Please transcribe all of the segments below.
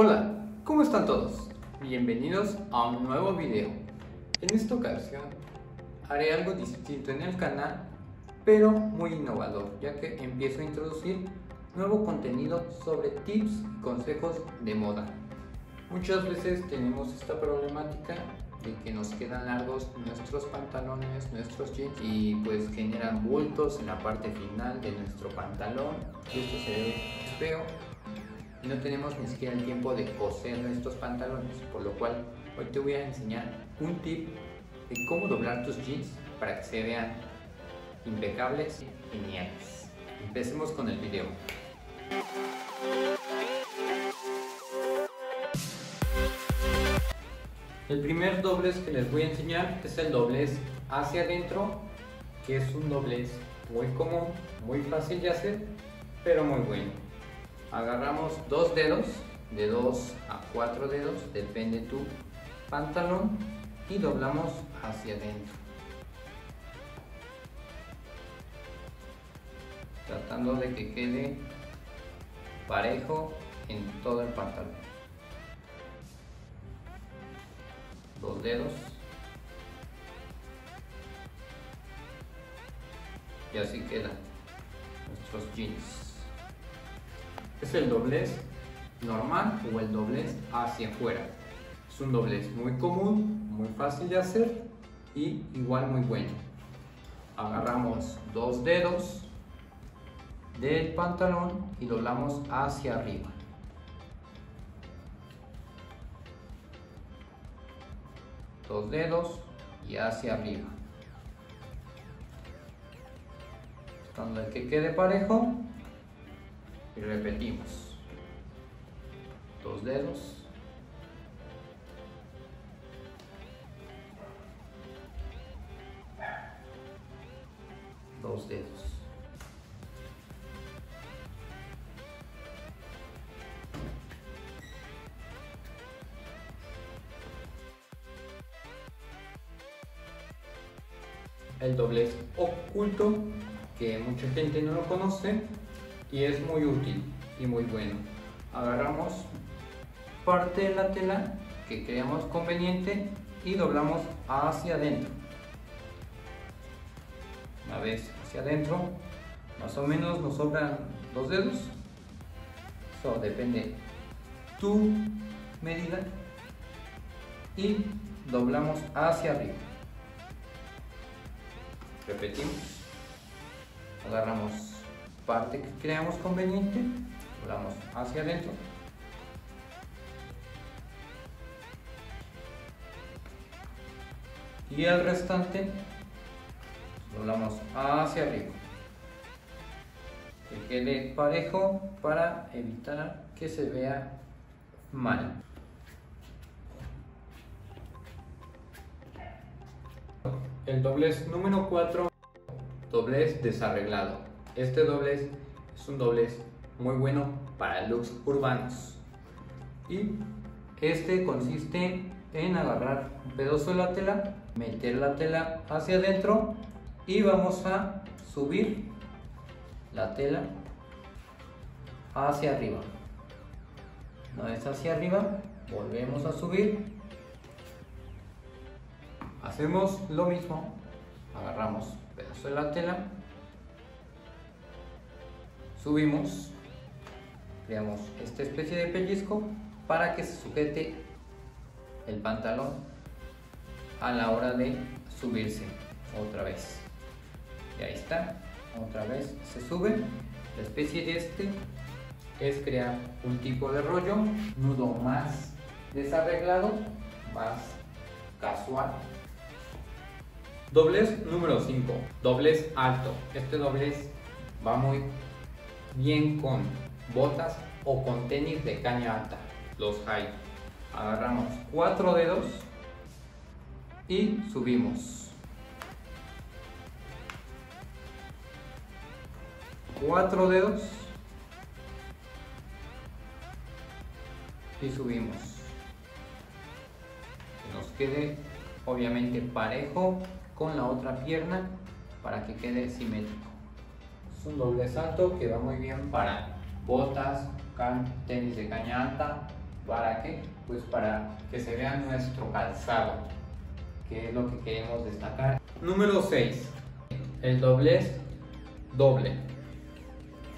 Hola, ¿cómo están todos? Bienvenidos a un nuevo video. En esta ocasión haré algo distinto en el canal, pero muy innovador, ya que empiezo a introducir nuevo contenido sobre tips y consejos de moda. Muchas veces tenemos esta problemática de que nos quedan largos nuestros pantalones, nuestros jeans y pues generan bultos en la parte final de nuestro pantalón esto se ve feo y no tenemos ni siquiera el tiempo de coser nuestros pantalones por lo cual hoy te voy a enseñar un tip de cómo doblar tus jeans para que se vean impecables y geniales empecemos con el video El primer doblez que les voy a enseñar es el doblez hacia adentro, que es un doblez muy común, muy fácil de hacer, pero muy bueno. Agarramos dos dedos, de dos a cuatro dedos, depende tu pantalón, y doblamos hacia adentro. Tratando de que quede parejo en todo el pantalón. dos dedos y así quedan nuestros jeans es el doblez normal o el doblez hacia afuera. Es un doblez muy común muy fácil de hacer y igual muy bueno. Agarramos dos dedos del pantalón y doblamos hacia arriba. Dos dedos y hacia arriba. Cuando el que quede parejo y repetimos. Dos dedos. Dos dedos. el doblez oculto que mucha gente no lo conoce y es muy útil y muy bueno. Agarramos parte de la tela que creamos conveniente y doblamos hacia adentro. Una vez hacia adentro, más o menos nos sobran dos dedos. Eso depende tu medida y doblamos hacia arriba. Repetimos. Agarramos parte que creamos conveniente, doblamos hacia adentro. Y el restante doblamos hacia arriba. Que quede parejo para evitar que se vea mal. El doblez número 4, doblez desarreglado. Este doblez es un doblez muy bueno para looks urbanos. Y este consiste en agarrar un pedazo de la tela, meter la tela hacia adentro y vamos a subir la tela hacia arriba. Una vez hacia arriba, volvemos a subir Hacemos lo mismo, agarramos pedazo de la tela, subimos, creamos esta especie de pellizco para que se sujete el pantalón a la hora de subirse otra vez. Y ahí está, otra vez se sube. La especie de este es crear un tipo de rollo, nudo más desarreglado, más casual Doblez número 5, doblez alto. Este doblez va muy bien con botas o con tenis de caña alta, los high. Agarramos cuatro dedos y subimos. Cuatro dedos y subimos. Que nos quede obviamente parejo con la otra pierna para que quede simétrico. Es un doble salto que va muy bien para botas, tenis de caña alta, ¿Para qué? Pues para que se vea nuestro calzado, que es lo que queremos destacar. Número 6. El doblez doble.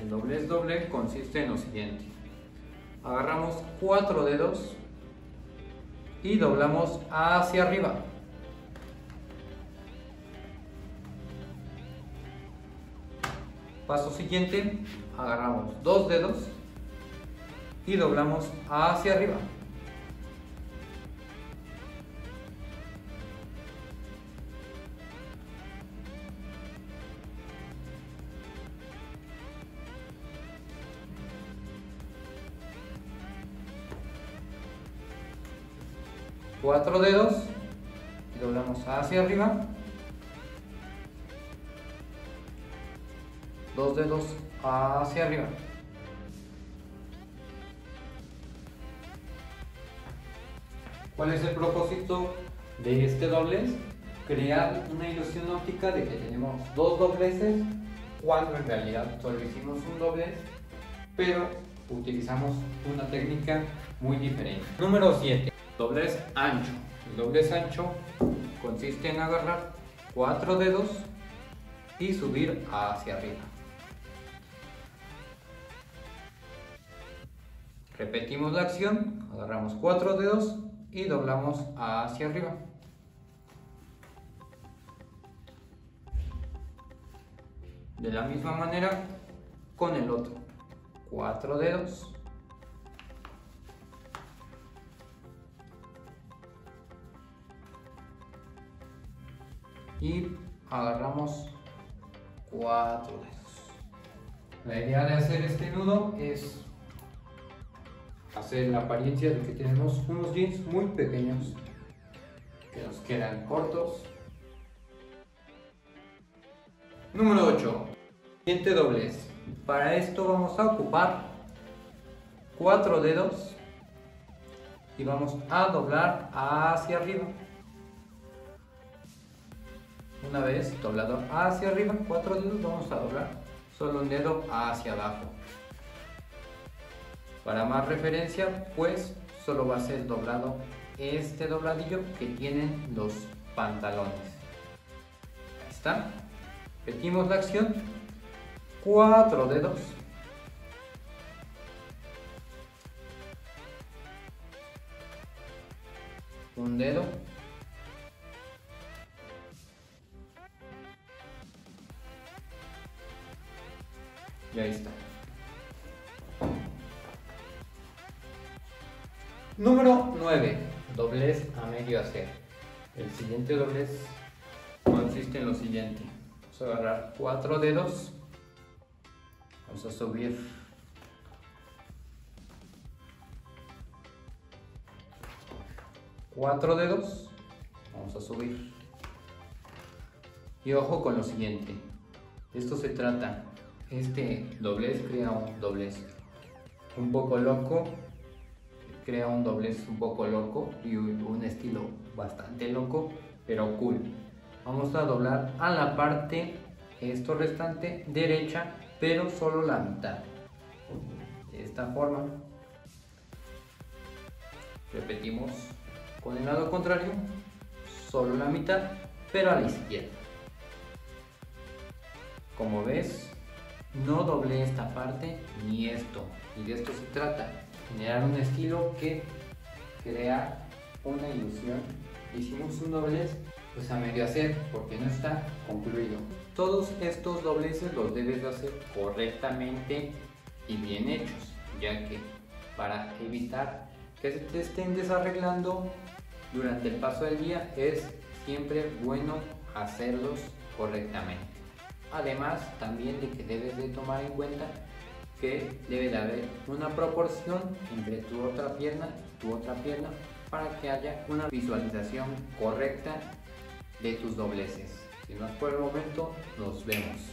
El doblez doble consiste en lo siguiente. Agarramos cuatro dedos y doblamos hacia arriba. Paso siguiente, agarramos dos dedos y doblamos hacia arriba. Cuatro dedos y doblamos hacia arriba. Dos dedos hacia arriba. ¿Cuál es el propósito de este doblez? Crear una ilusión óptica de que tenemos dos dobleces cuando en realidad solo hicimos un doblez, pero utilizamos una técnica muy diferente. Número 7. Doblez ancho. El doblez ancho consiste en agarrar cuatro dedos y subir hacia arriba. Repetimos la acción, agarramos cuatro dedos y doblamos hacia arriba. De la misma manera con el otro. Cuatro dedos. Y agarramos cuatro dedos. La idea de hacer este nudo es hacer la apariencia de que tenemos unos jeans muy pequeños que nos quedan cortos. Número 8. Diente doblez. Para esto vamos a ocupar cuatro dedos y vamos a doblar hacia arriba. Una vez doblado hacia arriba, cuatro dedos, vamos a doblar solo un dedo hacia abajo. Para más referencia, pues solo va a ser doblado este dobladillo que tienen los pantalones. Ahí está. Repetimos la acción. Cuatro dedos. Un dedo. Y ahí está. Número 9. Doblez a medio hacer. El siguiente doblez consiste en lo siguiente. Vamos a agarrar cuatro dedos. Vamos a subir cuatro dedos. Vamos a subir. Y ojo con lo siguiente. Esto se trata. Este doblez crea un doblez un poco loco crea un doblez un poco loco y un estilo bastante loco, pero cool. Vamos a doblar a la parte, esto restante, derecha, pero solo la mitad. De esta forma. Repetimos con el lado contrario, solo la mitad, pero a la izquierda. Como ves, no doblé esta parte ni esto, y de esto se trata generar un estilo que crea una ilusión. Hicimos un doblez pues a medio hacer porque no está concluido. Todos estos dobleces los debes de hacer correctamente y bien hechos, ya que para evitar que se te estén desarreglando durante el paso del día es siempre bueno hacerlos correctamente. Además también de que debes de tomar en cuenta que debe de haber una proporción entre tu otra pierna y tu otra pierna para que haya una visualización correcta de tus dobleces. Si no es por el momento, nos vemos.